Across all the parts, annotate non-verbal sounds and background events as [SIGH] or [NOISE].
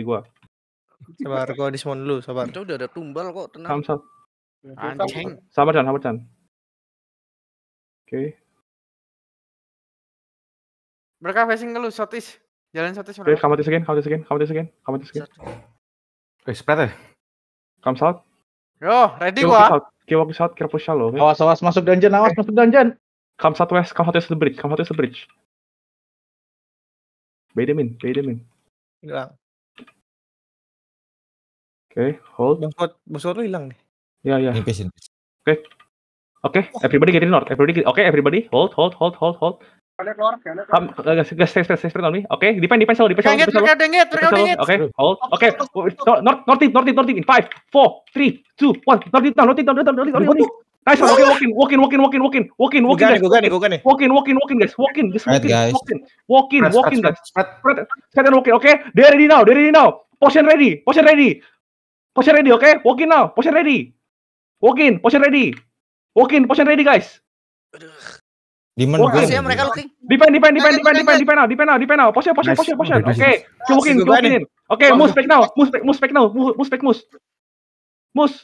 dari gua. Sabar, gua dismon dulu, sabar. Itu udah ada tumbal kok, tenang. Come south. Anjing. Sabar Chan, sabar Chan. Oke. Mereka facing ke lu, southeast. Jalan southeast Oke, out this again, out this again, come out this again, come out this again. Eh, spread ya? Come south. Yo, ready gua. south. Keep walking south, careful shallow, okay? Awas, awas masuk dungeon, awas masuk dungeon. Come southwest, come southwest to the bridge, come southwest to the bridge. Bait them in, in. Okay, hold. Bosot, bosot lu hilang nih. Yeah. Impis, impis. Okay, everybody get in north. Everybody, get, okay, everybody, hold, hold, hold, hold, hold. Ada keluar, ada keluar. Come, uh, guys, guys, stay, stay, stay, stay on me. Okay, defend, defend, shallow, defend, Mereka shallow, engage, defend, mereka shallow. engage, mereka Defend engage. shallow. Okay, hold. Okay, north, north, north, north, north, north, in five, four, three, two, one. North, north, north, north, north, north, north. Nice one. Okay, walk in, walk in, walk in, walk in, walk in, walk in, walk in, guys. gua nih. Walk in, walk in, walk in, guys. Walk in, just walk in, guys. walk in, walk in, walk in, guys. spread, spread. Walk in, okay? They're ready now, they're ready now. Potion ready, potion ready. Potion ready, okay? Walk in now, potion ready. Walk in, potion ready. Walk in, potion ready, guys. Demon Oke. gua Masih ya nih. mereka looking. Defend, defend, defend, defend, defend, defend now, defend now, defend now. Potion, potion, potion, potion. Udah, Okay, gua walking nih. in. Okay, move back now, move back, move back now, move, move back, move. Move.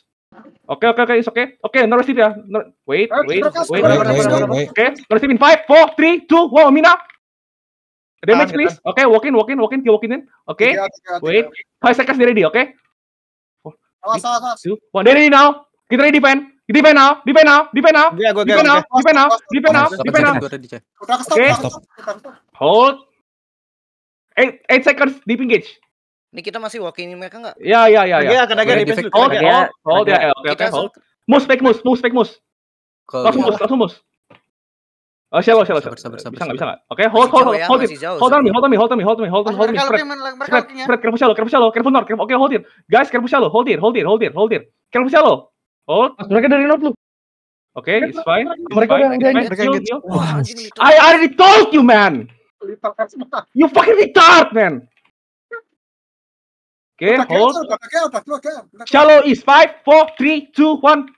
Okay, okay, okay, it's okay. Okay, no rest ya. No, wait, Eh, wait, wait. Okay, no rest in five, four, three, two, one, Mina. Damage, please. Okay, walk in, walk in, walk in, keep walking in. Okay, tiga, tiga. wait. Five seconds, they ready, okay? Awas, awas, awas. One, ready now. Kita ready defend. Defend now, defend now, defend now. Gua, gua, gua, Defend now, gua. defend now, defend now, defend now. Udah ke stop, Oke. stop. Hold. Eight, eight seconds, deep engage. Ini kita masih walking mereka enggak? Ya, ya, ya, ya. agak, agak, Boleh defense lu, Hold, agak. hold, hold, ya, ya, oke, oke, hold. Move, spek, move, move, spek, move. ke Langsung move, langsung move. Oh, shallow, shallow, Sabar, shallow. sabar, sabar, Bisa nggak, bisa nggak? Oke, hold, hold, hold, ya, hold jauh, Hold on me, hold on me, hold on me, hold on me, hold on, hold on, hold me, spread. Spread, spread, careful shallow, careful shallow, careful north, careful, okay, hold it. Guys, careful shallow, hold it, hold it, hold it, hold it. Careful shallow. Hold. Mereka dari north lu. Okay, it's fine. Mereka udah- udah itu. I already told you, man. [LAUGHS] You fucking retard, man. Okay, Udah, hold. udah, udah, udah, udah, udah, udah. Shallow is five, four, three, two, one.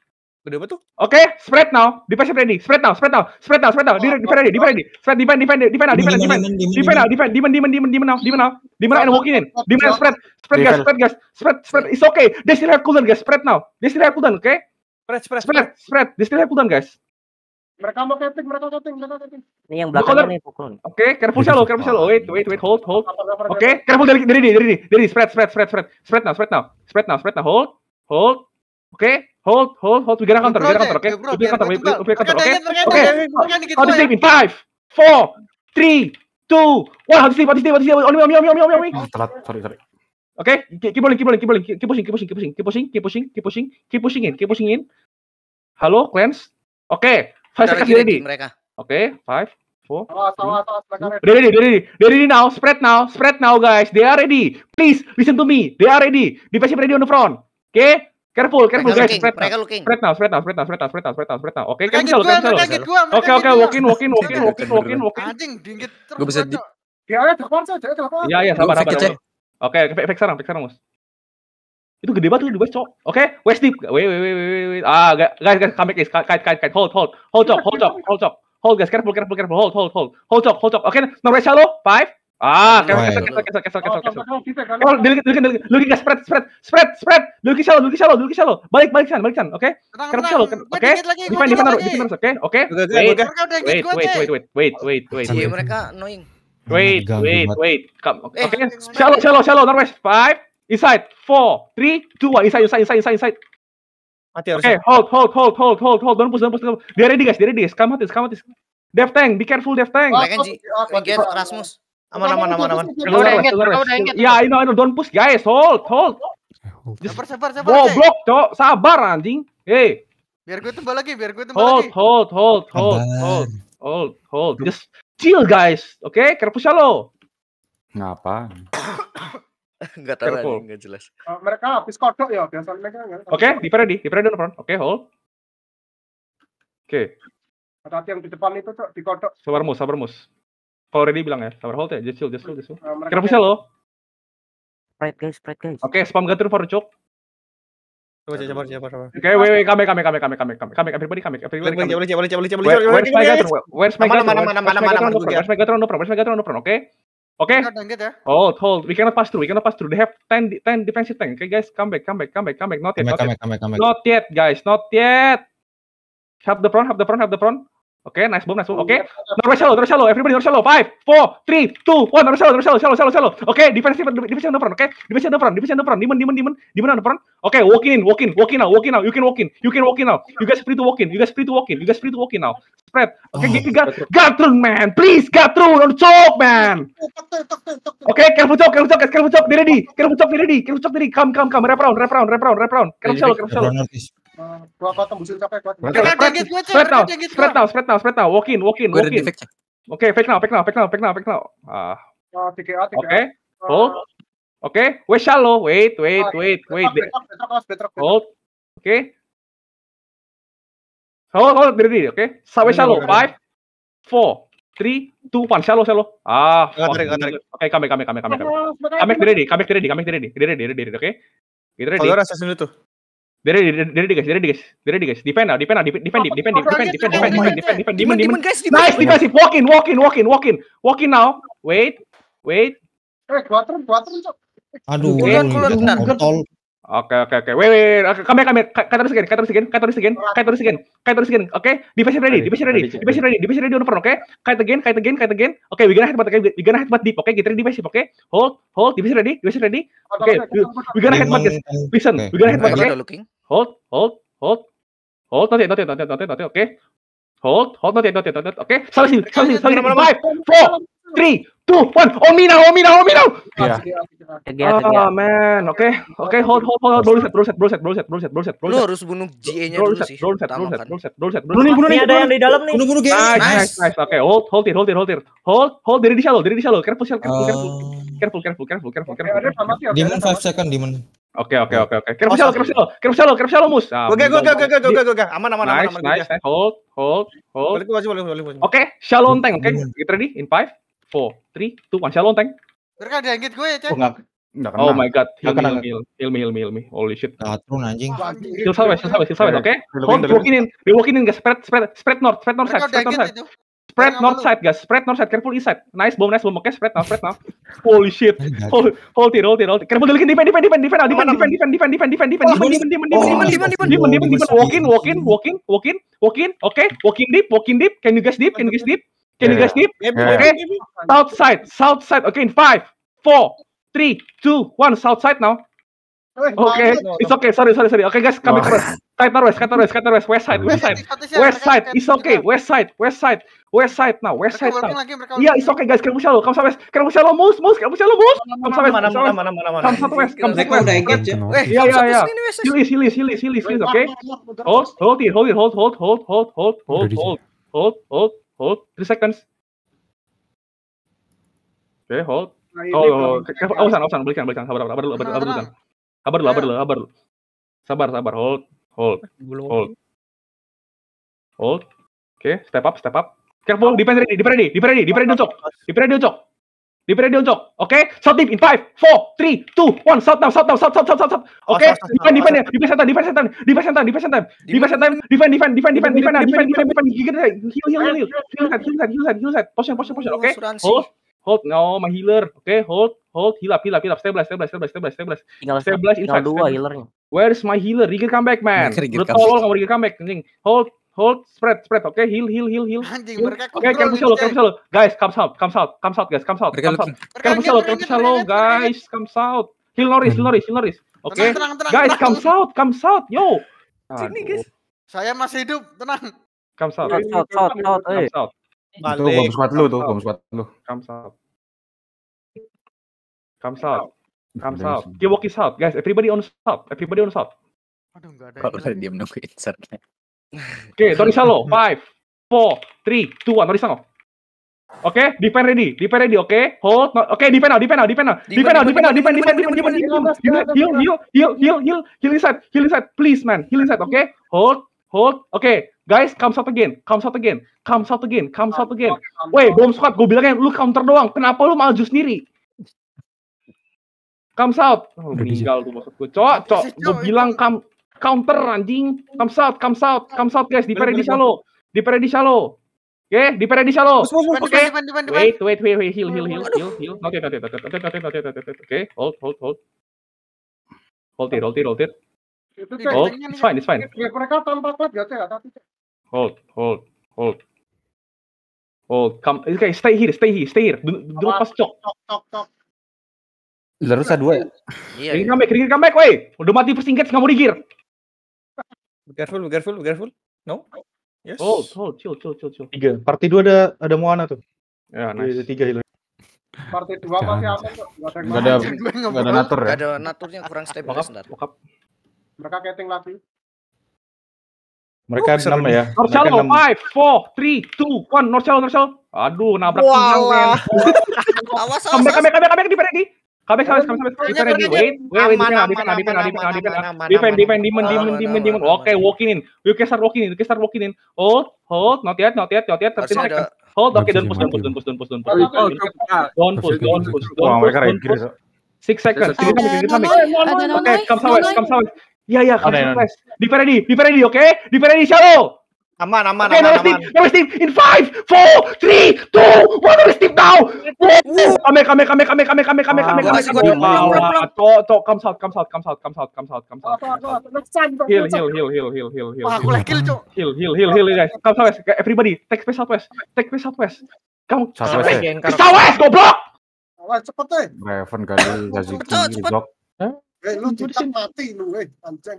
Udah apa tuh? Okay, spread now. Defense ready. Spread now. Spread now. Spread now. Spread now. Defend defend ready. Defend ready. Spread defend defend defend. Defend defend defend now. Defend demon demon demon demon now. Demon now. Now and walking in. Demon and spread. Spread guys. Defend. Spread guys. Spread spread. It's okay. They still have cooldown guys. Spread now. They still have cooldown. Okay. Spread, spread, spread. Spread. They still have cooldown guys. Mereka mau camping, mereka mau camping, mereka camping. Ini yang lah. nih pukul. Okay. Careful shallow. Careful shallow. Wait wait wait. Hold hold. Apa, Okay. Careful dari dari dari dari dari spread spread spread spread spread now spread now spread now spread now. Hold hold. Okay. Hold hold hold. We gonna counter. We gonna counter. Okay. Bro, We gonna counter. We counter. Okay. engage, mereka Okay. engage, mereka dikit How to ya. sleep in five, four, three, two, one. How to sleep? How to sleep? How to sleep? On me, on me, on me, on me, on me, on me. Oh, telat, sorry, sorry. Okay, keep, rolling, keep rolling, keep rolling, keep pushing, keep pushing, keep pushing, keep pushing, keep pushing, keep pushing, keep pushing in, keep pushing in. Halo, cleanse. Okay, five seconds ready. Okay, five, four. Ready. Ready, ready, now. Spread now, spread now, guys. They are ready. Please listen to me. They are ready. Defensive ready on the front. Okay, careful, careful, Mereka guys. looking, Spread now. looking. Spread now, spread now, spread now, spread now, spread now, spread now, spread now. Okay, careful, engage shallow, gua, mereka Oke, oke, engage walk in, gua. walk in, walk in, walk in, walk in, walk in. Anjing, dingin terus. Gua bisa di-. Dia ada telepon saja, dia telepon. Iya, iya, Lu sabar, sabar. Oke, fake fake sekarang, fake sekarang, Mus. Itu gede banget tuh, gede banget, cok. Oke, west deep. Wait, wait, wait, wait, wait. Ah, guys, guys, guys, come back, guys. Kite, kite, kite. Hold, hold. Hold, cok, hold, cok, hold, cok. Hold, guys, careful, careful, careful. Hold, hold, hold. Hold, cok, hold, cok. Oke, now right shallow. Five. Ah, cancel, cancel, cancel, cancel, cancel, Oh, cancel. mereka gitu kan. Oh, dilihat, dilihat, dilihat. Spread, spread, spread, spread. Looking shallow, looking shallow, looking shallow. Balik, balik sana, balik sana. Oke, tenang. shallow. Oke, defend, defend, defend, defend, oke, oke. Gua, Wait, wait, wait, wait, wait, wait, wait, wait. Iya, mereka annoying. Wait, wait, wait. Come. Eh, Okay. Shallow, shallow, shallow. Northwest. Five. Inside. Four. Three. Two. One. Inside. Inside. Inside. Inside. Inside. Mati harusnya. Okay. Hold. Hold. Hold. Hold. Hold. Hold. Don't push. Don't push. Don't push. They're ready, guys. They're ready, guys. Come out. Dev Tank. Be careful, Dev Tank. Rasmus. Aman, aman, aman, aman. Mereka Mereka udah Northwest, engage, mereka Northwest. udah engage. Yeah, I know. I know. Don't push, guys. Hold. Hold. Sabar, sabar, sabar. Goblok, cok. Sabar, anjing. Hey. Biar gue tembak lagi, biar gue tembak Hold. lagi. Hold. Hold. Hold. Sabar. Hold. Hold. Hold. Just chill, guys. Okay. Careful, shallow. Ngapa? [COUGHS] Enggak tahu Careful. enggak jelas. Ah, Mereka habis kodok ya, biasanya mereka nggak. Okay. Ready. Be ready on the front. Okay. Hold. Okay. Hati yang di depan itu tuh di kodok. Sabar mus, sabar mus. Kalau ready bilang ya, sabar hold ya, just chill, just chill, just chill. Ah, mereka Kira bisa lo. Spread guys, spread guys. Oke, spam gatur for cok. Coba, coba, coba, coba. Oke, wait, wait, kame, kame, kame, kame, kame, kame, kame, everybody kame, everybody Boleh, boleh, boleh, boleh, boleh, boleh, Where- boleh, Where's my gator? Where's my gator? mana, Where's mana, my mana, mana, mana? Where's my gator the front? Where's my gator on the front? Oke. Okay, ya. hold, hold. We cannot pass through. We cannot pass through. They have 10, de- 10 defensive tank. Okay, guys, come back, come back, come back, come back. Not yet, Come not back, yet. come back, come back, come back. Not yet, guys. Not yet. Have the front, have the front, have the front. Okay, nice bomb, nice bomb. Okay, Norway shallow, Norway shallow. Everybody Norway shallow. Five, four, three, two, one. Norway shallow, Norway shallow, shallow, shallow, shallow. Okay, defensive, defensive on the front. Okay, defensive on the front, defensive on the front. Demon, demon, demon, demon on the front. Okay, walk in, walk in, walk in now, walk in now. You can walk in, you can walk in now. You guys free to walk in, you guys free to walk in, you guys free to walk in now. Spread. Okay, get, got, got through, man. Please, got through. Don't choke, man. Okay, careful choke, careful choke, careful choke. Be ready, careful choke, be ready, careful choke, be ready. Come, come, come. Wrap around, wrap around, wrap around, wrap around. Careful shallow, careful shallow. Dua kau tembusin capek kuat. Spread now, spread now, spread now, spread now. Walk in, walk in, walk in. Oke, fake now, fake now, fake now, fake now, fake now. Ah. TKA, TKA. Oke, hold. Oke, wait shallow, wait, wait, wait, wait. Hold. Oke. Hold, hold, berdiri, oke. Sampai shallow, five, four, three, two, one. Shallow, shallow. Ah, oke, kami, kami, kami, kami, kami. Kami ready, kami ready, kami berdiri berdiri ready, oke. Kita ready. Kalau rasa sini tuh ready, be ready, guys, ready, guys, ready, guys. Defend now, defend now, defend, defend, defend, defend, defend, defend, defend, defend, defend, defend, demon. guys, Nice defensive. Walk in, walk in, walk in, walk in, walk in now. Wait, wait. Eh, turun, Cok. Aduh, Oke, ini Oke oke oke. Wait wait. Oke, Come back come back. Cut terus again. Cut terus again. Cut terus again. Cut terus again. Cut terus again. Oke. Defense ready. Defense ready. Defense ready. Defense ready on front. Oke. Cut again. Cut again. Cut again. Oke. We gonna headbutt. Okay. We gonna headbutt deep. Oke. Get ready defensive. Oke. Hold. Hold. Defense ready. Defense ready. Oke. We, we gonna headbutt guys. Listen. Oke. We gonna headbutt. Oke. Hold. Hold. Hold. Hold. Yet. Not yet. Not yet. Oke. Hold. Hold. Yet. Not yet. Oke. Salah sih. Salah sih. Salah sih. Five, four, three, two, one. Now. On me now. On me now. Iya. Oh man. Oke. Oke. Hold. Hold. Hold. Set. Roll set. Roll set. Roll set. Roll set. Roll set. Roll Lu set. harus bunuh GA-nya Roll dulu set, sih. roll set, Utama set, roll set, roll set, Bunuh nih, set. bunuh Ini nih. ada yang di dalam nih. Bunuh, bunuh, guys. Nice, Nice. Okay, hold, hold it, hold it, hold it. Hold, hold. Dari di shallow, dari di shallow. Careful, careful, careful, careful, careful, careful, careful, careful, Oke, careful. oke, Demon ada sama 5 mati. second, Demon. Oke, oke, oke, oke. Careful, shallow, careful, shallow, careful, shallow, careful, shallow, mus. Ah, Oke, oke, oke, oke, oke, oke, oke. Aman, aman, aman, Nice, aman. nice, nice. Hold, hold, hold. Balik, balik, balik, balik, balik. Oke, shallow on tank. Oke, get ready in five, four, three, two, one. Shallow on tank. Mereka dengkit gue ya, Cek. Oh enggak. Enggak kena. Oh my god, heal me, heal me, heal me, heal me, heal me. Holy shit. Gatrun anjing. Heal sideways, heal sideways, heal sideways. Oke, hold, walking in, we walking in, guys. Spread, spread, spread north, spread north side, spread north side. Spread north side, guys. Spread north side. Careful east side. Nice bomb, nice bomb. Okay, spread now, spread now. Holy shit. Hold, hold it, hold it, hold it. Careful, defend, defend, defend, defend, defend, defend, defend, defend, defend, defend, defend, defend. Oh, demon, demon, demon, demon, demon. demon. Walk in, walk in, walk in, walk in, walk in. Okay, walk in deep, walk in deep. Can you guys deep? Can you guys deep? Can you guys. Gaby, Gaby. South side, south side. Okay, in five, four, three, two, one. South side now. Okay, it's okay. Sorry, sorry, sorry. Okay, guys, come back west. Cut west, cut west, cut west. West side, west side. West side, it's okay. West side, west side, west side now. West side now. Yeah, it's okay, guys. Shallow. Moose, moose. Careful shallow, moose. Come southwest. Aman, Come aman, southwest. aman, aman, aman. Come southwest. Come Mereka southwest. udah engage ya. Eh, Iya, come iya, iya. sini, Wes. Heal is, heal is, heal is, heal is, heal is. Wait, Okay. Hold, hold it, hold it, hold, hold, hold, hold, hold, hold, di hold, hold, hold, hold. Three seconds. Okay, hold. Nah, Oh, oh, belum- careful. Awasan, awasan. Balikan, balikan. Sabar, sabar, dulu, sabar dulu, sabar dulu. Sabar dulu, sabar dulu, sabar dulu. Sabar, sabar. Hold, hold, hold, hold. Okay, step up, step up. Careful, defense ready, defense ready, defense ready, defense ready, uncok. Defense ready, uncok. Defense ready, uncok. Okay, south deep in five, four, three, two, one. South now, south now, south, south, south, south, south. Okay, Awas, awas, defend, defend, awas. defend center, defend center, defend center, defend center, defend center, defend, defend, defend, defend, defend, defend, defend, defend, defend. Heal, heal, heal, heal, heal, heal, heal, heal, heal, heal, heal, Position, position, position. Okay, Asuransi. hold, hold. No, my healer. Okay, hold, hold. Heal up, heal up, heal up. Stabilize, stabilize, stabilize, stabilize, stabilize. Tinggal Stabilize tinggal dua healernya. Where's my healer? Rigger come back, man. Udah tolol kamu Rigger come back, anjing. Hold, hold spread spread oke okay? heal heal heal heal. Anjing mereka oke kamu solo kamu solo guys comes out comes out comes out guys comes out comes out. kamu solo kamu solo guys come out. Heal Norris heal Norris heal Norris. Oke guys comes out comes out yo. Sini guys. Saya masih hidup tenang. Come out. Come out come out comes eh. out itu bom squad lu tuh bom squad lu. Come out. Come out. Comes out. dia is out. Guys everybody on stop everybody on stop aduh enggak ada kalau dia menunggu insertnya Oke, Tori Shallow. Five, four, three, two, one. Tori Shallow. Oke, defend ready, defend ready. Oke, hold. no- Oke, defend now, defend now, defend now, defend now, defend now, defend, defend, defend, defend, defend, heal, heal, heal, heal, heal, heal, inside, heal inside, please, man, heal inside. Oke, hold, hold. Oke, guys, come south again, come south again, come south again, come south again. Weh, bom squad, gue bilangnya lu counter doang. Kenapa lu maju sendiri? Come south. Oh, meninggal tuh maksud gue. Cok, cok, gue bilang come counter anjing. Come south, come south, come south guys. Di di shallow. Di di. Okay, ready shallow. Bus, bus, bus. Depan, Oke. Wait, wait, wait, wait, heal, heal, heal, heal, heal. Not yet, not yet, not yet, not yet, not yet, not yet, not yet. Okay, hold, hold, hold. Hold it, hold it, hold it. Hold, it's fine, it's fine. Mereka tanpa kuat ya cek. Tapi. Hold, hold, hold. Hold, come. Okay, stay here, stay here, stay here. Do, do not pass cok. Tok tok tok. Larusnya dua ya? Iya. Ringin comeback, ringin comeback, woi. Udah mati first engage, nggak mau digir. Be careful, be careful, be careful. No? Yes. Oh, oh, chill, chill, chill, chill. Tiga. Party dua ada ada Moana tuh. Ya, nice. Ada tiga hilang. Party dua pasti aman tuh? Gak ada gak ada natur ya. Gak ada naturnya kurang stabil sebentar. Mereka keting lagi. Mereka enam uh, ya. Norcel Shell, 5, 4, 3, 2, 1. Norcel, Shell, Aduh, nabrak wow. sinyal, men. [LAUGHS] awas, awas, awas. Mereka, mereka, mereka, mereka, di, di kabeh kabeh kabeh kabeh, kita ready. Wait, wait, wait. Defend, defend, defend, defend, defend, defend, defend, demon, demon, demon, demon. Oke, walking in. You can start walking in. You can start walking in. Hold, hold. Not yet, not yet, not yet. Terus ada. Hold. Oke, don't push, don't push, don't push, don't push, don't push. Don't push, don't push, don't push. Six seconds. Kita mikir, kita mikir. Oke, come somewhere, come somewhere. Ya, ya, come somewhere. Be ready, be ready, oke? Be ready, shallow. Aman, aman, Okay, aman, steam, aman. no steam. In five, four, three, two, one, no steam now. Kame, kame, kame, kame, kame, kame, kame, kame, kame. tok, comes out, comes out, comes out, comes out, comes out, comes out. Heal, heal, heal, heal, heal, heal, heal, Wah, aku lagi kill, cok. heal, heal, heal, heal, guys. Come southwest, everybody. Take space southwest. Take space southwest. Come Southwest southwest. ya? Southwest, goblok. Awas, cepet deh. Raven kali, Cepet, cepet. Zok. Eh, lu tidak mati lu, eh, anjing.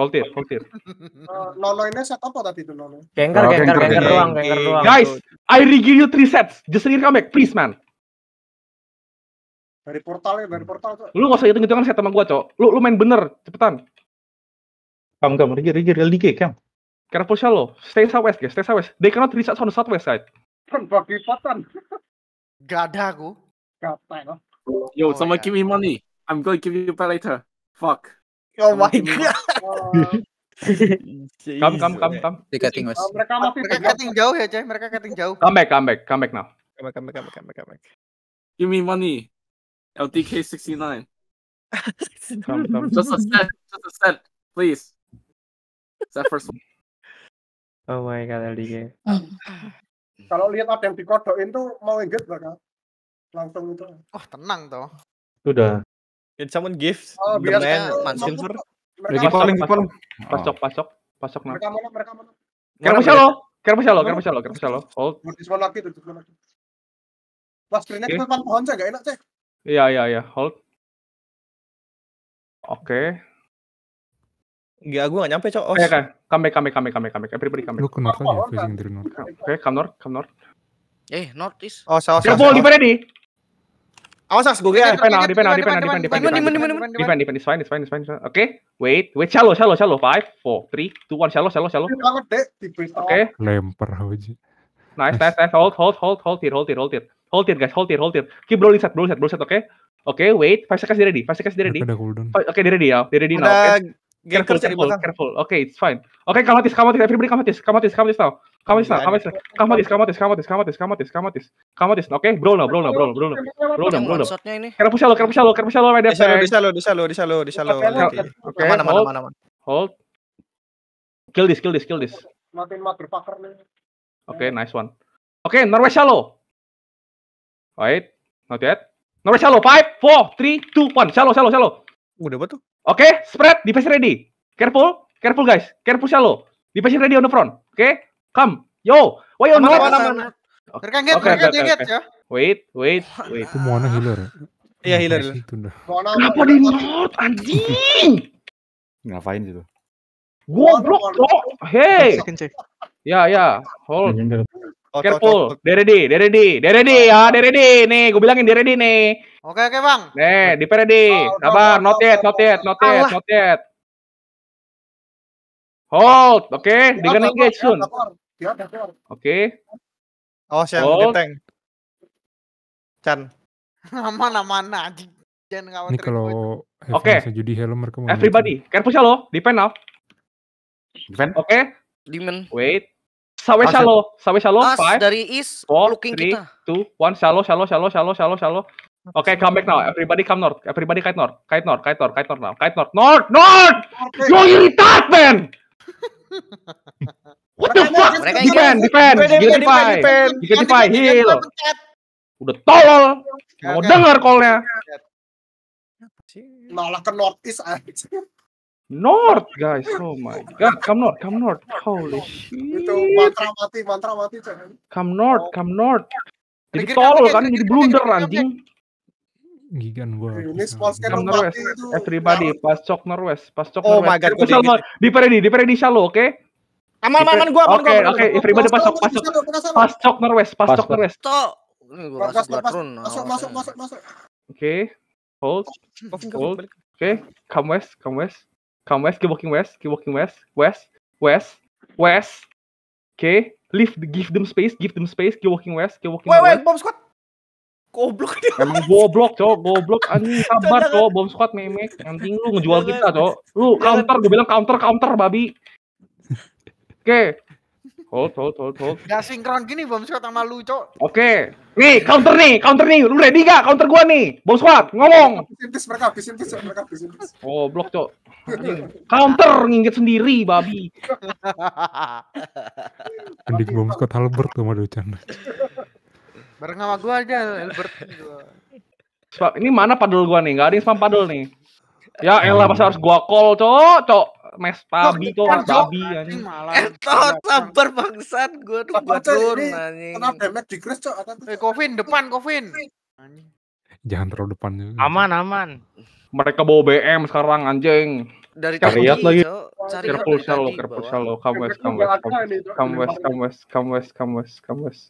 Hold it, hold it. [LAUGHS] Eh, Nono ini set apa tadi itu Nono? Oh, gengker, gengker gengker. doang, gengker doang. Guys, I regive you three sets. Just read comeback, please, man. Dari portal ya, dari portal tuh. Lu gak usah hitung-hitungan set sama gua, cok. Lu, lu main bener, cepetan. Kam kam rigir rigir LDK kam. Careful shallow. Stay southwest, guys. Stay southwest. They cannot reach us on the southwest side. Kan bagi potan. Gak ada aku. Kata, no. Oh, Yo, someone yeah. give me money. I'm going to give you back later. Fuck. Oh my god. Di cutting, Mas. eh, mereka masih Mereka cutting jauh ya, Cah. Mereka cutting jauh. Come back, come back, come back now. Come back, come back, come back, come back, come back. Give me money. LDK 69. [LAUGHS] Come, come. Just a cent. Just a cent. Please. That first one. Oh my god, LDG. Kalau lihat ada yang dikodokin tuh mau inget bakal langsung itu. Wah, tenang toh. Sudah. Can someone give Oh, the man man silver? Mereka Lagi polling, lagi polling. Pasok, pasok, pasok now. mereka mana mereka mana? Careful shallow. Careful shallow, careful shallow, careful shallow. Hold. Mau dispon lagi tuh, dispon lagi. Wah, screennya itu depan pohon saya gak enak cek. Iya, iya, iya. Hold. Oke. Enggak, gue gak nyampe, Cok. Oh, Oke, oke. Come back, come back, come back, come back, come back. Everybody come Lu back. ke north aja, Pohon, facing dari north. Oke, come north, come north. Eh, notice. oh saus, saus, Careful, saus. defend ready. Awas, saus, gue Defend now, defend defend now, defend, defend, defend, defend. Defend, defend. It's fine, it's fine, it's fine. Oke. Wait, wait. Shallow, shallow, shallow. Five, four, three, two, one. Shallow, shallow, shallow. Oke. Lempar aja. Nice, nice, nice. Hold, hold, hold, hold it, hold it, hold it. Hold it, guys. Hold it, hold it. Keep rolling set, rolling set, rolling set. Oke. Oke, wait. Five seconds, ready. Five seconds, ready. Ada cooldown. Oke, ready ya. Ready now. Oke. Careful, careful, careful. Okay, it's fine. Okay, come at this. Everybody come at this, come at this, come at this now. Kamatis lah Kamatis nah. Kamatis, Kamatis, Kamatis, Kamatis, Kamatis, Kamatis. Kamatis. Oke, bro no, bro no, bro no, bro no. Bro no, bro no. Shotnya bisa Karena pusalo, karena pusalo, karena pusalo bisa Disalo, disalo, disalo, disalo, disalo. Oke, mana mana mana mana. Hold. Kill this, kill this, kill this. Matiin motherfucker nih. Oke, nice one. Oke, Norway shallow. Wait, not yet. Norway shallow, 5, 4, 3, 2, 1. Shallow, shallow, shallow. Udah betul. Oke, spread, defense ready. Careful, careful guys. Careful shallow. Defense ready on the front. Oke. Okay? Come, yo, why on not? Terkangget, terkangget, ya. Wait, wait, wait. Itu Mona healer. Ya? Iya healer. Kenapa di not anjing? Ngapain gitu? Goblok, bro, Hey. Ya, ya. Hold. Careful, Deredi, Deredi, Deredi ya, Deredi nih, gue bilangin Deredi nih. Oke oke bang. Nih, di ready. Oh, sabar, not yet, not yet, not yet, not yet. Hold, oke, okay. dengan engage iya, soon. Oke. Oh, siang, Hold. geteng. Chan. [LAUGHS] Aman, aman anjing. Jangan Ini khawatir. kalau Oke. Evans judi helm mereka Everybody, careful shallow. Defend now. Defend? Oke. Demon. Wait. Sawe As- shallow, sawe shallow. As Five, dari east four, looking three, kita. two, one. Shallow, shallow, shallow, shallow, shallow, shallow. Oke, come back now. Everybody come north. Everybody kite north. Kite north, kite north, kite north now. Kite north. North, north! Oke. You retard, man! [LAUGHS] What the fuck? Mereka Defend, defend, Defend, defend, defend, heal. Udah tolol. Mau denger call-nya. Malah ke North East aja. North, guys. Oh my god. Come north, come north. Holy shit. Itu mantra mati, mantra mati. coy. Come north, come north. Jadi tolol kan, jadi blunder anjing. Gigan gua. Ini scale Come itu. everybody. Pas cok northwest, pas cok Oh my northwest. God, Careful, gua shallow. Di ready, di ready shallow, oke? Aman, aman, aman, gua aman, Oke, oke. Everybody pas cok, pas cok. Pas cok northwest, pas Pas, cok pas. northwest. Cok. Ini gua Gas, masuk. Masuk, masuk, masuk. Oke. Hold. Coffin, Hold. Oke, come west, come west, come west, keep walking west, keep walking west, west, west, west. Oke, leave, give them space, give them space, keep walking west, keep walking Wait, wait, west. bom squad. Goblok dia. Emang goblok, cowok, goblok anjing [LAUGHS] sabar, cowok, bom squad memek, anjing lu ngejual kita, cowok. Lu counter, gue bilang counter, counter, babi. Oke. Hold, hold, hold, hold. Gak sinkron gini bom squad sama lu, Cok. Oke. Nih, counter nih, counter nih. Lu ready gak? Counter gua nih. Bom squad, ngomong. Bisintis mereka, bisintis mereka, bisintis. Goblok, cowok. Anjing. Counter nginget sendiri, babi. Pendik bom Scott Albert tuh sama Docan. Bareng sama gua aja, Albert. Spam- Ini mana padel gua nih? Gak ada yang spam padel nih. Ya elah masa harus gua call, cok, cok. Mes babi, cok, Cok, babi Ini anjing. malah. Eh, tot, sabar bangsat. Gua tuh ini anjing. Kena damage di Grace, cok. Tuh. Eh, Kevin, depan, Kevin. Anjing. Jangan terlalu depan juga. Aman, aman. Mereka bawa BM sekarang anjing. Dari Cariat tadi, lagi. Cok. Cari Careful shallow, tadi careful bawah. shallow. Come west, come west, come west, come west, come west, come west, come west,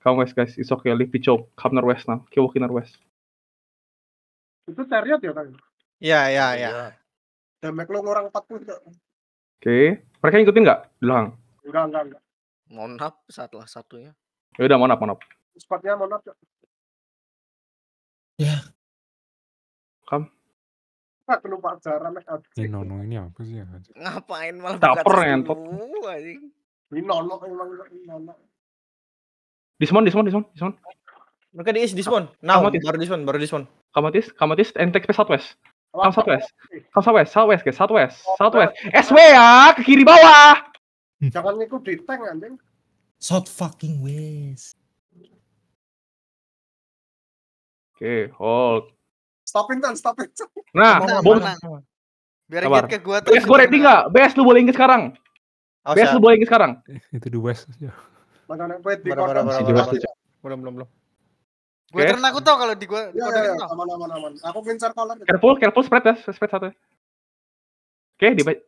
come west. Guys. It's okay. Leave the choke. Come northwest now. Keep walking northwest. Itu Chariot ya, Kang? Ya, ya, ya. Damek lo ngurang 40 Oke. Okay. Mereka ngikutin nggak di belakang? Enggak, enggak, enggak. Mohon maaf saat lah satunya. Ya udah, monap, monap. Sepatnya monap maaf, Ya. Kam. Nah, lupa cara mek. Ini nono ini apa sih ya? Ngapain malah Dapur ngentot. Ini nono emang nono. Dismon, dismon, dismon, dismon. Mereka di dismon. Nah, baru dismon, baru dismon. Kamatis, Kamatis, entek pesat wes. southwest. Awas, southwest. eh, Come southwest, southwest, guys. Southwest, southwest. SW ya, ke kiri bawah. Jangan ngikut di tank, anjing. South fucking west. Oke, hold. Stopin, Tan, stopin. [LAUGHS] Nah, bom. Biar Sabar. ke gua BS gue ready nggak? BS lu boleh inget sekarang. BS ya. lu boleh inget sekarang. Eh, itu di west aja. Mana nih, wait, di. Belum, belum, belum. Gue okay. turn aku tau kalau di gue. Iya, iya, iya, iya. aman, aman, aman. Aku gencar color. Careful, careful spread ya, spread satu. Oke, okay, di wait.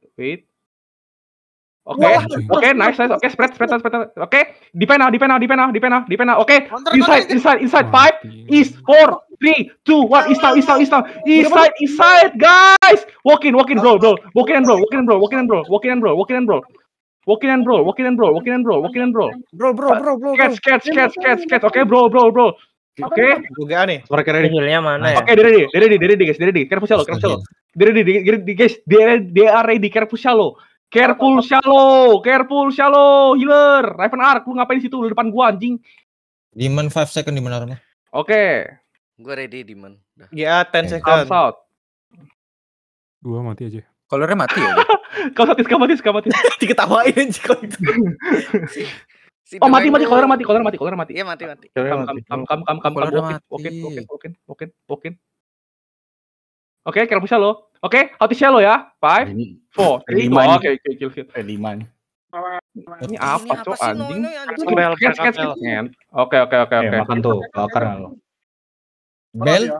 Oke, okay. oke, okay, nice, nice. Oke, okay, spread, spread, spread. Oke, okay. di penal, di penal, di penal, di penal, di penal. Oke, okay. inside, inside, inside. Five, east, four, three, two, one. East now, east now, east now. Inside, inside, guys. Walk in, walk in, bro, bro. Walk in, bro, walk in, bro, walk in, bro, walk in, bro, walk in, bro. Walk in, bro, walk in, bro, walk in, bro, walk in, bro. Bro, bro, bro, bro. Catch, catch, catch, catch, catch. Oke, bro, bro, bro. Oke, Gue GA nih. Mereka ready. Healnya mana ya? oke, dia ready, dia ready, dia ready, guys, dia ready. Careful shallow, careful shallow. Dia ready, dia ready, guys. Dia they are ready. Careful shallow. Careful shallow, careful shallow, healer. Raven Ark, lu ngapain di situ? Lu depan gua anjing. Demon 5 second di mana rumah? Oke, Gua ready Demon. Dah. GA 10 Oke. come second. south. Gua mati aja. Colornya mati ya? Kau satis, [LAUGHS] kau mati, kau mati. [LAUGHS] Diketawain aja kalau itu. [LAUGHS] Si oh mati mati kolor mati kolor mati kolor mati. Iya mati mati. Kam kam kam kam kam kam ya. oke oke oke oke oke. Oke, kalau bisa lo. Oke, hati lo ya. Five, four, three, oke oke kill kill. Eh lima. Ini apa tuh anjing? Bel, kan, kan, kan, Oke oke oke eh, oke. Makan tuh, bakar lo. Bel,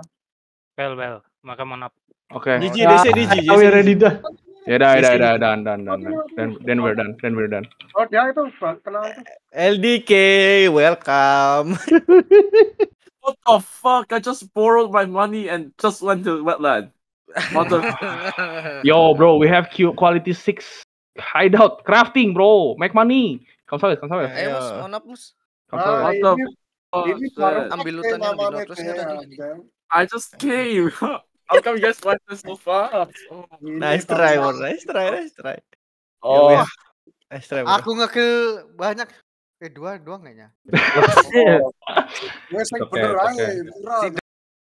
bel bel, makan mana? Oke. DJ, DC, Oh ya ready dah. Ya udah, udah, udah, done, done, done, done. Then, then we're done, then we're done. Oh, dia itu ba- kenal itu. LDK, welcome. [LAUGHS] What the fuck? I just borrowed my money and just went to wetland. Mother. [LAUGHS] Yo, bro, we have Q quality six hideout crafting, bro. Make money. Come sorry, come sorry, Ayo mus, Ayo. monap mus. come Ah, sorry. What the ini, fuck? ini baru shit? Ambil pakai lutannya di namanya tadi. I just came. [LAUGHS] How come you guys this so fast? Oh. Ini Nice try. Bor. Nice try, nice try. Oh. Ya, Nice try, Bor. Aku ngekill banyak. Eh dua, dua kayaknya. Gue [LAUGHS] Oke, bener aja,